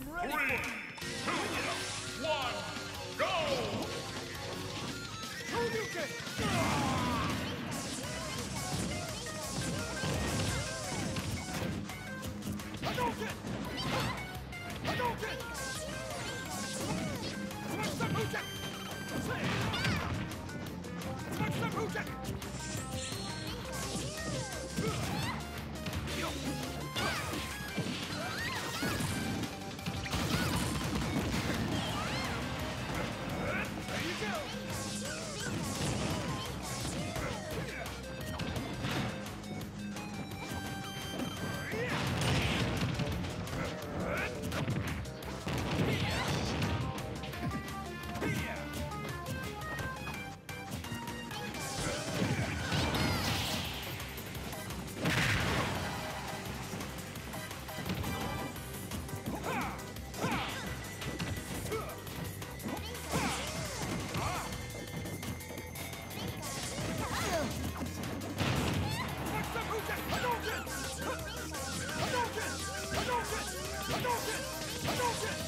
I'm ready Three, for it. Two, one, go! Hadouken! Hadouken! Hadouken! Smash the Mugen! Smash the Mugen! Adopted! Adopted!